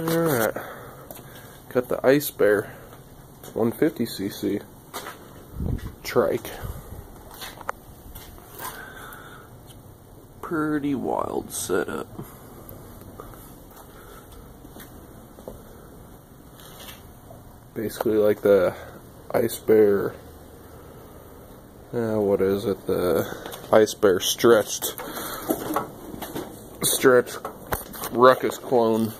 Alright. Got the Ice Bear 150cc trike. Pretty wild setup. Basically like the Ice Bear, uh, what is it, the Ice Bear stretched, stretched Ruckus clone.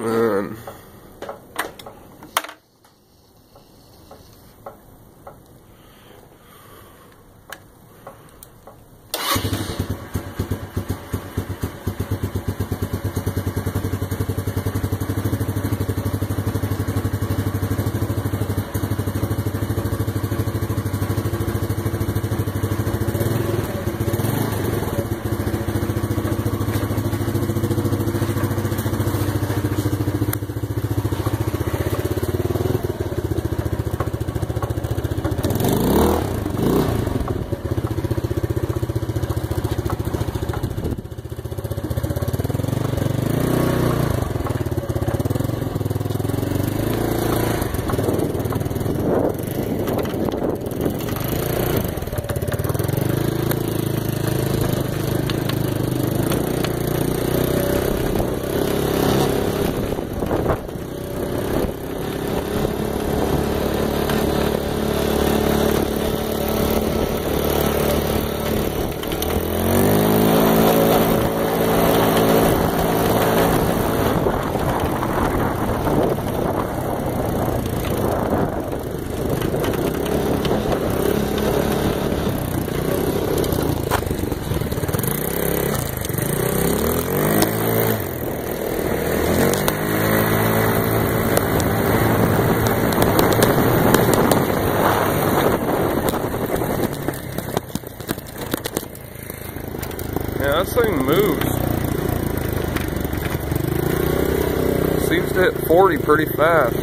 嗯。Yeah, this thing moves. Seems to hit 40 pretty fast.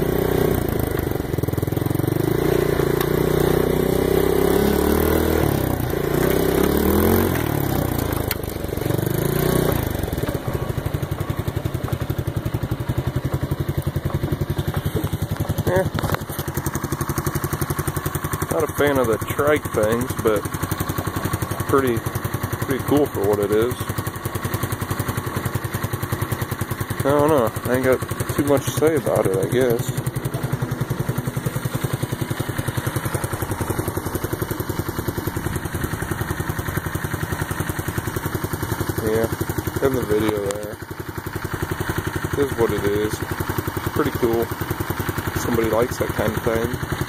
Yeah. Not a fan of the trike things, but pretty pretty cool for what it is. I don't know. I ain't got too much to say about it, I guess. Yeah, in the video there. there. Is what it is. Pretty cool. Somebody likes that kind of thing.